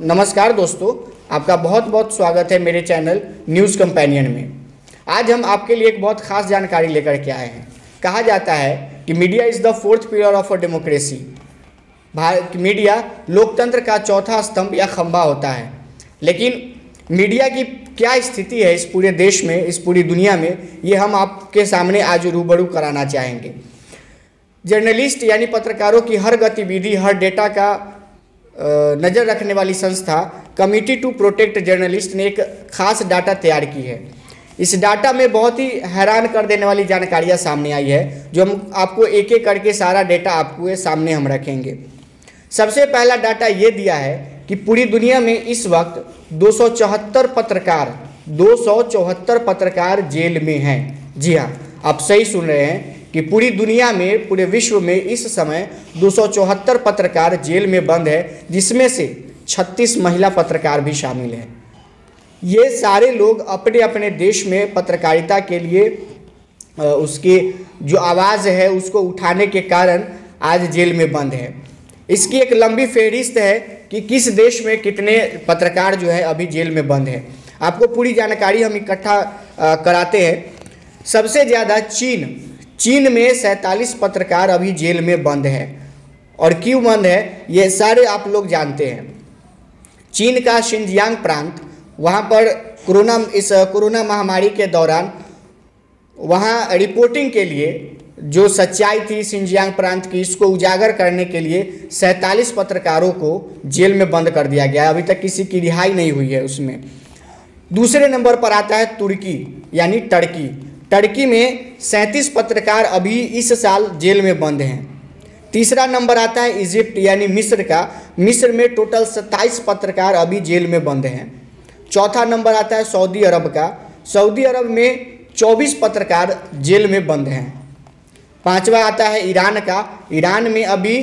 नमस्कार दोस्तों, आपका बहुत बहुत स्वागत है मेरे चैनल न्यूज़ कंपेनियन में। आज हम आपके लिए एक बहुत खास जानकारी लेकर के आए हैं। कहा जाता है कि media is the fourth pillar of a democracy. Bharat, media लोकतंत्र का चौथा स्तंभ या खंभा होता है। लेकिन मीडिया की क्या स्थिति है इस पूरे देश में, इस पूरी दुनिया में, ये हम आपके सामने आज रूबरू कराना चाहेंगे। जर्नलिस्ट यानी पत्रकारों की हर गतिविधि, हर डेटा का नज़र रखने वाली संस्था कमिटी टू प्रोटेक्ट जर्नलिस्ट ने एक खास डाटा तैयार की है। इस डाटा में बहुत ही हैरान कर देने वाली जानकारियाँ सामने आई है, जो हम आपको एक एक करके सारा डाटा आपको सामने हम रखेंगे। सबसे पहला डाटा ये दिया है कि पूरी दुनिया में इस वक्त दो सौ चौहत्तर पत्रकार, दो सौ चौहत्तर पत्रकार जेल में हैं। जी हाँ आप सही सुन रहे हैं। कि पूरी दुनिया में, पूरे विश्व में इस समय दो सौ चौहत्तर पत्रकार जेल में बंद है, जिसमें से 36 महिला पत्रकार भी शामिल हैं। ये सारे लोग अपने अपने देश में पत्रकारिता के लिए उसकी जो आवाज़ है, उसको उठाने के कारण आज जेल में बंद है। इसकी एक लंबी फहरिस्त है कि किस देश में कितने पत्रकार जो है अभी जेल में बंद है। आपको पूरी जानकारी हम इकट्ठा कराते हैं। सबसे ज़्यादा चीन चीन में सैंतालीस पत्रकार अभी जेल में बंद है। और क्यों बंद है, ये सारे आप लोग जानते हैं। चीन का शिंजियांग प्रांत, वहाँ पर कोरोना, इस कोरोना महामारी के दौरान वहाँ रिपोर्टिंग के लिए जो सच्चाई थी सिंजियांग प्रांत की, इसको उजागर करने के लिए सैंतालीस पत्रकारों को जेल में बंद कर दिया गया अभी तक किसी की रिहाई नहीं हुई है उसमें। दूसरे नंबर पर आता है तुर्की, यानी टर्की। टर्की में सैंतीस पत्रकार अभी इस साल जेल में बंद हैं। तीसरा नंबर आता है इजिप्ट, यानी मिस्र का। मिस्र में टोटल सत्ताईस पत्रकार अभी जेल में बंद हैं। चौथा नंबर आता है सऊदी अरब का। सऊदी अरब में चौबीस पत्रकार जेल में बंद हैं। पांचवा आता है ईरान का। ईरान में अभी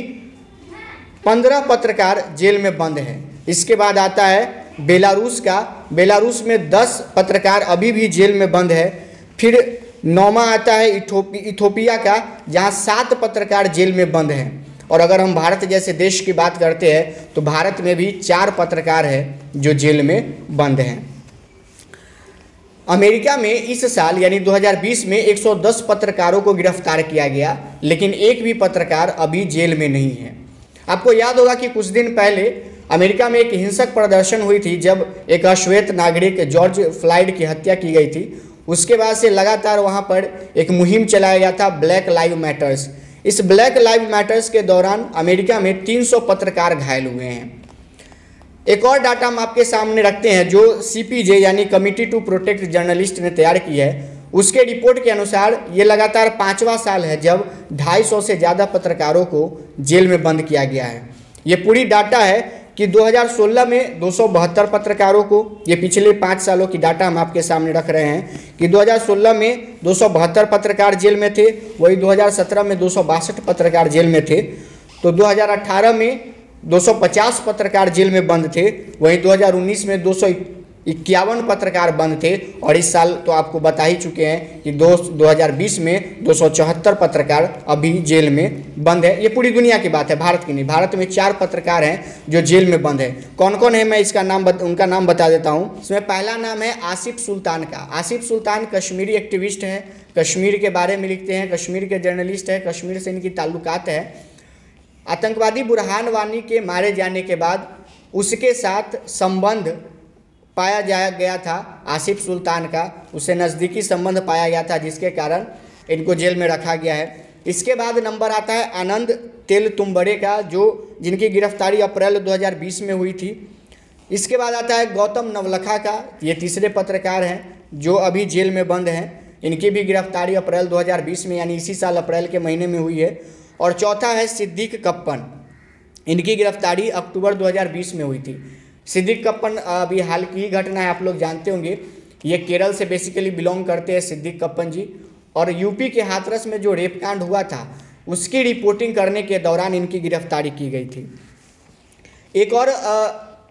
पंद्रह पत्रकार जेल में बंद हैं। इसके बाद आता है बेलारूस का। बेलारूस में दस पत्रकार अभी भी जेल में बंद है। फिर नौमा आता है इथोपी, इथोपिया का, जहाँ सात पत्रकार जेल में बंद हैं। और अगर हम भारत जैसे देश की बात करते हैं तो भारत में भी चार पत्रकार हैं जो जेल में बंद हैं। अमेरिका में इस साल, यानी 2020 में 110 पत्रकारों को गिरफ़्तार किया गया, लेकिन एक भी पत्रकार अभी जेल में नहीं है। आपको याद होगा कि कुछ दिन पहले अमेरिका में एक हिंसक प्रदर्शन हुई थी, जब एक अश्वेत नागरिक जॉर्ज फ्लाइड की हत्या की गई थी उसके बाद से लगातार वहाँ पर एक मुहिम चलाया गया था ब्लैक लाइव मैटर्स इस ब्लैक लाइव मैटर्स के दौरान अमेरिका में 300 पत्रकार घायल हुए हैं। एक और डाटा हम आपके सामने रखते हैं, जो सीपीजे यानी कमिटी टू प्रोटेक्ट जर्नलिस्ट ने तैयार की है। उसके रिपोर्ट के अनुसार ये लगातार पाँचवा साल है जब 250 से ज़्यादा पत्रकारों को जेल में बंद किया गया है। ये पूरी डाटा है कि 2016 में दो सौ बहत्तर पत्रकारों को ये पिछले पाँच सालों की डाटा हम आपके सामने रख रहे हैं कि 2016 में दो सौ बहत्तर पत्रकार जेल में थे, वही 2017 में दो सौ बासठ पत्रकार जेल में थे। तो 2018 में 250 पत्रकार जेल में बंद थे, वहीं 2019 में इक्यावन पत्रकार बंद थे और इस साल तो आपको बता ही चुके हैं कि दो 2020 में दो सौ चौहत्तर पत्रकार अभी जेल में बंद है। ये पूरी दुनिया की बात है भारत की नहीं। भारत में चार पत्रकार हैं जो जेल में बंद है। कौन कौन है मैं इसका नाम बत, उनका नाम बता देता हूँ। इसमें पहला नाम है आसिफ सुल्तान का। आसिफ सुल्तान कश्मीरी एक्टिविस्ट हैं। कश्मीर के बारे में लिखते हैं कश्मीर के जर्नलिस्ट हैं कश्मीर से इनकी ताल्लुकात है। आतंकवादी बुरहान वानी के मारे जाने के बाद उसके साथ संबंध पाया जाया गया था आसिफ सुल्तान का। उससे नज़दीकी संबंध पाया गया था, जिसके कारण इनको जेल में रखा गया है। इसके बाद नंबर आता है आनंद तेल तुम्बड़े का, जो जिनकी गिरफ्तारी अप्रैल 2020 में हुई थी। इसके बाद आता है गौतम नवलखा का, ये तीसरे पत्रकार हैं, जो अभी जेल में बंद हैं। इनकी भी गिरफ्तारी अप्रैल 2020 में, यानी इसी साल अप्रैल के महीने में हुई है। और चौथा है सिद्दीक कप्पन। इनकी गिरफ्तारी अक्टूबर 2020 में हुई थी। सिद्दीक कप्पन अभी हाल की ही घटना है, आप लोग जानते होंगे। ये केरल से बेसिकली बिलोंग करते हैं सिद्दीक कप्पन जी। और यूपी के हाथरस में जो रेप कांड हुआ था, उसकी रिपोर्टिंग करने के दौरान इनकी गिरफ्तारी की गई थी। एक और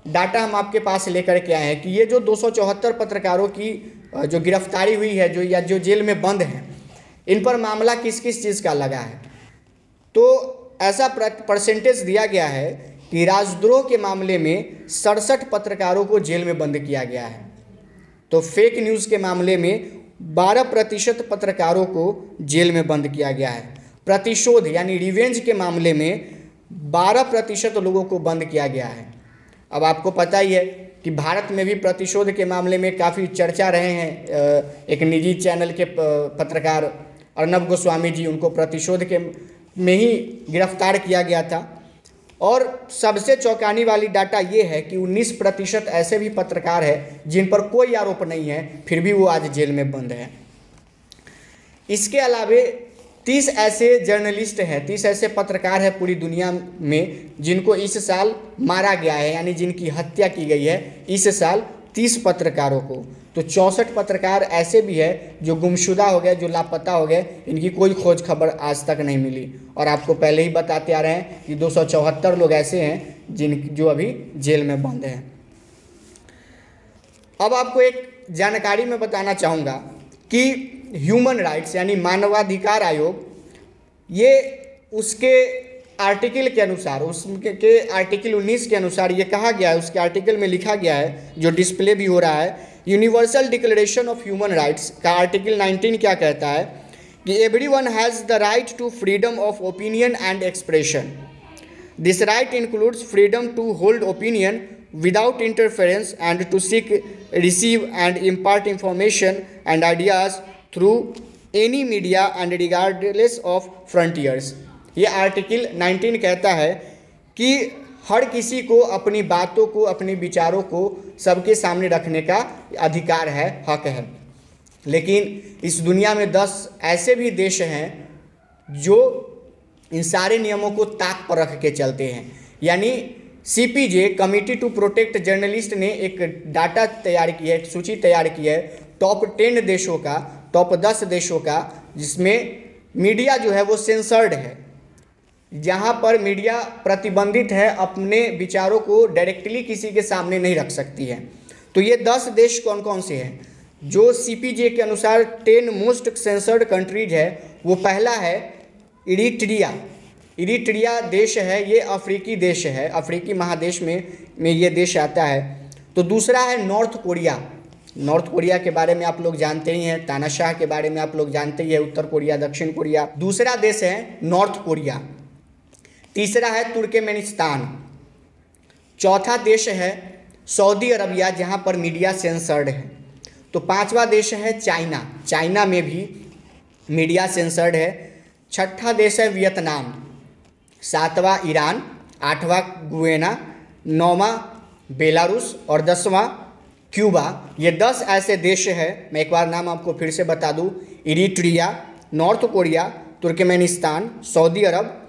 डाटा हम आपके पास लेकर के आए हैं कि ये जो दो सौ चौहत्तर पत्रकारों की जो गिरफ्तारी हुई है, जो या जो जेल में बंद हैं, इन पर मामला किस किस चीज़ का लगा है? तो ऐसा परसेंटेज दिया गया है कि राजद्रोह के मामले में सड़सठ पत्रकारों को जेल में बंद किया गया है। तो फेक न्यूज़ के मामले में 12 प्रतिशत पत्रकारों को जेल में बंद किया गया है। प्रतिशोध यानी रिवेंज के मामले में 12 प्रतिशत लोगों को बंद किया गया है। अब आपको पता ही है कि भारत में भी प्रतिशोध के मामले में काफ़ी चर्चा रहे हैं एक निजी चैनल के पत्रकार अर्नब गोस्वामी जी, उनको प्रतिशोध के में ही गिरफ़्तार किया गया था। और सबसे चौंकाने वाली डाटा ये है कि 19 प्रतिशत ऐसे भी पत्रकार हैं जिन पर कोई आरोप नहीं है, फिर भी वो आज जेल में बंद हैं। इसके अलावे तीस ऐसे जर्नलिस्ट हैं, तीस ऐसे पत्रकार हैं पूरी दुनिया में जिनको इस साल मारा गया है, यानी जिनकी हत्या की गई है, इस साल तीस पत्रकारों को। तो चौंसठ पत्रकार ऐसे भी है जो गुमशुदा हो गए, जो लापता हो गए, इनकी कोई खोज खबर आज तक नहीं मिली। और आपको पहले ही बताते आ रहे हैं कि दो सौ चौहत्तर लोग ऐसे हैं जिन जो अभी जेल में बंद हैं। अब आपको एक जानकारी मैं बताना चाहूँगा कि ह्यूमन राइट्स यानी मानवाधिकार आयोग, ये उसके आर्टिकल के अनुसार, उसके, के आर्टिकल 19 के अनुसार ये कहा गया है, उसके आर्टिकल में लिखा गया है, जो डिस्प्ले भी हो रहा है universal declaration of human rights का आर्टिकल 19 क्या कहता है? कि everyone has the right to freedom of opinion and expression this right includes freedom to hold opinion without interference and to seek receive and impart information and ideas through any media and regardless of frontiers ये article 19 कहता है कि हर किसी को अपनी बातों को, अपने विचारों को सबके सामने रखने का अधिकार है, हक है। लेकिन इस दुनिया में दस ऐसे भी देश हैं जो इन सारे नियमों को ताक पर रख के चलते हैं। यानी CPJ committee to protect journalist ने एक डाटा तैयार किया है, एक सूची तैयार की है टॉप टेन देशों का टॉप दस देशों का, जिसमें मीडिया जो है वो सेंसर्ड है। जहाँ पर मीडिया प्रतिबंधित है, अपने विचारों को डायरेक्टली किसी के सामने नहीं रख सकती है। तो ये दस देश कौन कौन से हैं? जो सीपीजे के अनुसार टेन मोस्ट सेंसर्ड कंट्रीज़ है, वो पहला है इरिट्रिया। इरिट्रिया देश है, ये अफ्रीकी देश है, अफ्रीकी महादेश में में ये देश आता है। तो दूसरा है नॉर्थ कोरिया। नॉर्थ कोरिया के बारे में आप लोग जानते ही हैं, तानाशाह के बारे में आप लोग जानते ही हैं, उत्तर कोरिया, दक्षिण कोरिया। दूसरा देश है नॉर्थ कोरिया। तीसरा है तुर्कमेनिस्तान। चौथा देश है सऊदी अरबिया, जहाँ पर मीडिया सेंसर्ड है। तो पांचवा देश है चाइना। चाइना में भी मीडिया सेंसर्ड है। छठा देश है वियतनाम। सातवां ईरान। आठवां गुएना। नौवा बेलारूस। और दसवां क्यूबा। ये दस ऐसे देश हैं। मैं एक बार नाम आपको फिर से बता दूँ। Eritrea, North Korea, Turkmenistan, Saudi Arab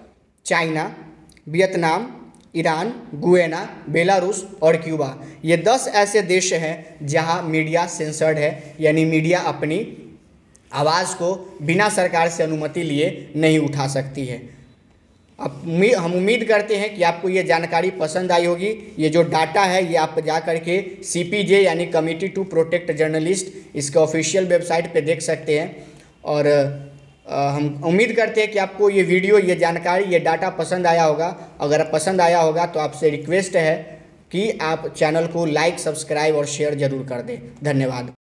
China, Vietnam Iran Guinea, Belarus और क्यूबा। ये दस ऐसे देश हैं जहाँ मीडिया सेंसर्ड है, यानी मीडिया अपनी आवाज़ को बिना सरकार से अनुमति लिए नहीं उठा सकती है। अब हम उम्मीद करते हैं कि आपको ये जानकारी पसंद आई होगी। ये जो डाटा है, ये आप जा कर के सी यानी कमिटी टू प्रोटेक्ट जर्नलिस्ट इसके ऑफिशियल वेबसाइट पे देख सकते हैं। और हम उम्मीद करते हैं कि आपको ये वीडियो, ये जानकारी, ये डाटा पसंद आया होगा। अगर पसंद आया होगा तो आपसे रिक्वेस्ट है कि आप चैनल को लाइक, सब्सक्राइब और शेयर ज़रूर कर दें। धन्यवाद।